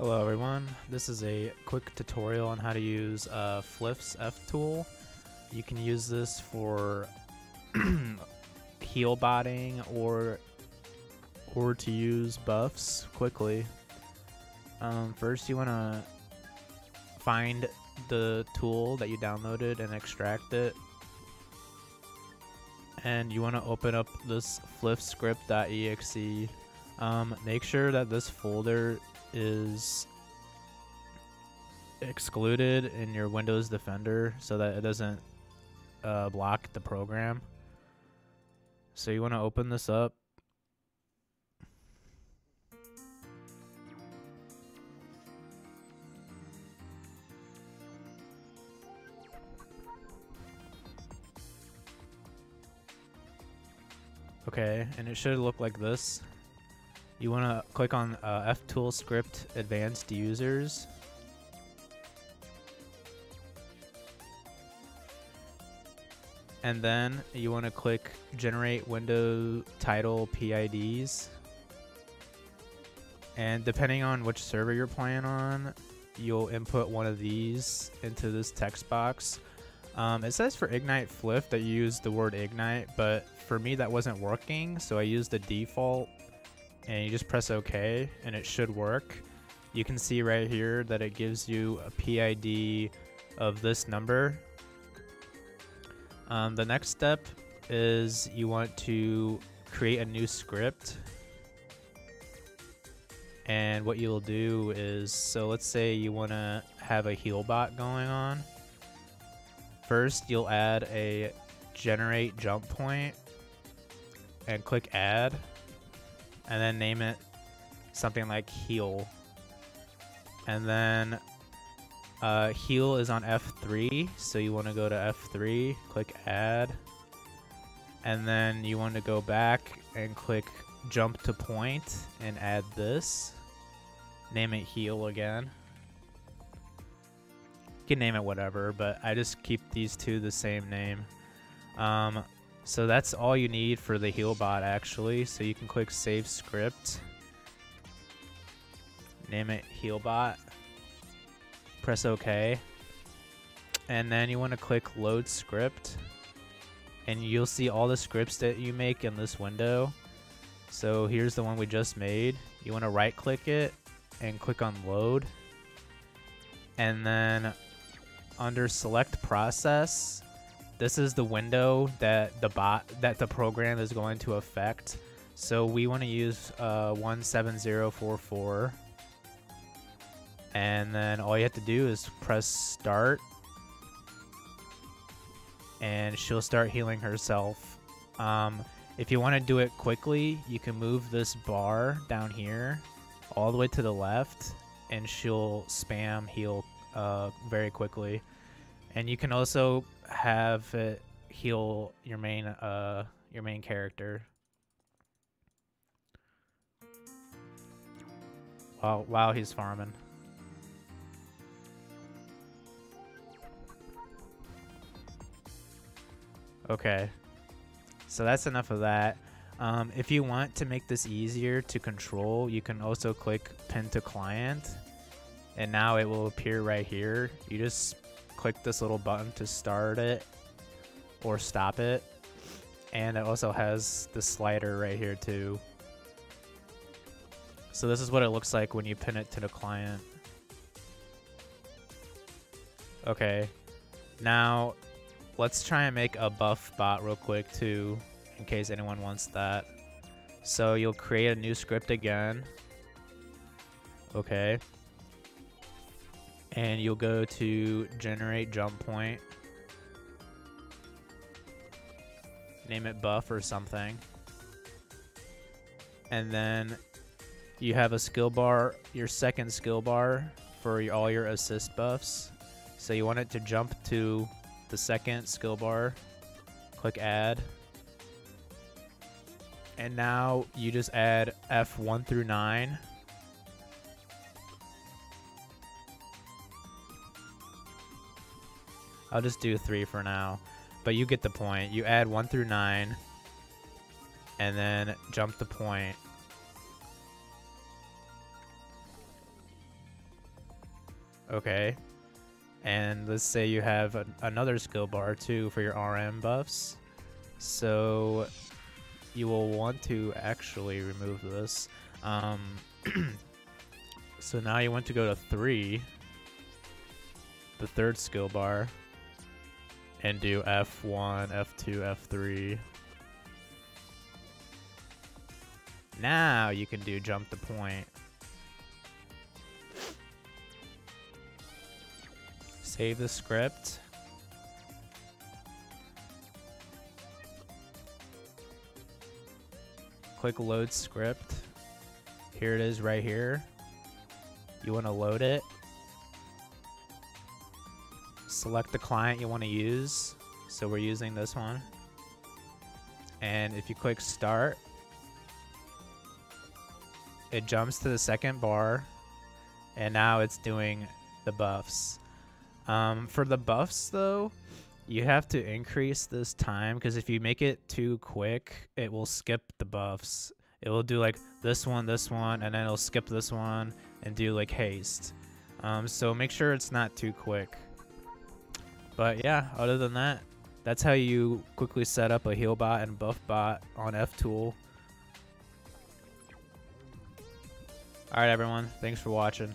Hello everyone, this is a quick tutorial on how to use uh, Flyff's F tool. You can use this for heal botting or or to use buffs quickly. Um, first you want to find the tool that you downloaded and extract it. And you want to open up this fliffscript.exe. Um, make sure that this folder is excluded in your Windows Defender so that it doesn't uh, block the program. So you want to open this up. Okay, and it should look like this. You want to click on uh, FTool Script Advanced Users. And then you want to click Generate Window Title PIDs. And depending on which server you're playing on, you'll input one of these into this text box. Um, it says for Ignite Flyff that you use the word Ignite, but for me that wasn't working, so I used the default and you just press OK and it should work. You can see right here that it gives you a PID of this number. Um, the next step is you want to create a new script. And what you'll do is, so let's say you want to have a heal bot going on. First, you'll add a generate jump point and click add and then name it something like heal. And then uh, heal is on F3, so you want to go to F3, click add, and then you want to go back and click jump to point and add this. Name it heal again. You can name it whatever, but I just keep these two the same name. Um, so that's all you need for the heal bot actually. So you can click save script. Name it heal bot. Press OK. And then you want to click load script. And you'll see all the scripts that you make in this window. So here's the one we just made. You want to right click it and click on load. And then under select process, this is the window that the bot that the program is going to affect. So we want to use uh, 17044. And then all you have to do is press start. And she'll start healing herself. Um, if you want to do it quickly, you can move this bar down here all the way to the left. And she'll spam heal uh, very quickly. And you can also have it heal your main uh your main character. Wow, wow, he's farming. Okay. So that's enough of that. Um, if you want to make this easier to control, you can also click pin to client. And now it will appear right here. You just click this little button to start it or stop it. And it also has the slider right here too. So this is what it looks like when you pin it to the client. Okay. Now, let's try and make a buff bot real quick too, in case anyone wants that. So you'll create a new script again. Okay and you'll go to generate jump point. Name it buff or something. And then you have a skill bar, your second skill bar for all your assist buffs. So you want it to jump to the second skill bar. Click add. And now you just add F1 through 9 I'll just do three for now. But you get the point. You add one through nine. And then jump the point. Okay. And let's say you have an, another skill bar too for your RM buffs. So you will want to actually remove this. Um, so now you want to go to 3, the third skill bar, and do F1, F2, F3. Now you can do jump the point. Save the script. Click load script. Here it is right here. You want to load it. Select the client you want to use. So we're using this one. And if you click start, it jumps to the second bar. And now it's doing the buffs. Um, for the buffs, though, you have to increase this time because if you make it too quick, it will skip the buffs. It will do like this one, this one, and then it'll skip this one and do like haste. Um, so make sure it's not too quick. But yeah, other than that, that's how you quickly set up a heal bot and buff bot on F-Tool. Alright everyone, thanks for watching.